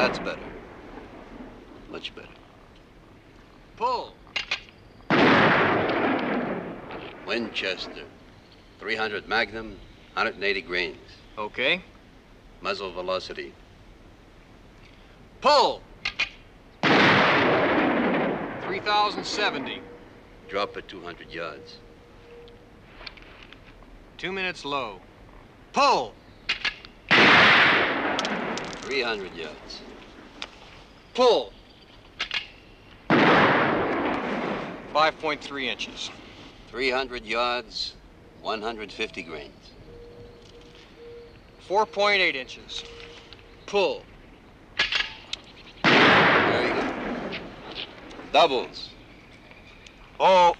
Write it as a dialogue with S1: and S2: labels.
S1: That's better. Much better.
S2: Pull.
S1: Winchester. 300 Magnum, 180 grains.
S2: Okay.
S1: Muzzle velocity.
S2: Pull. 3,070.
S1: Drop at 200 yards.
S2: Two minutes low. Pull.
S1: 300 yards.
S2: Pull. 5.3 inches.
S1: 300 yards, 150 grains.
S2: 4.8 inches. Pull.
S1: Very good. Doubles.
S2: Oh,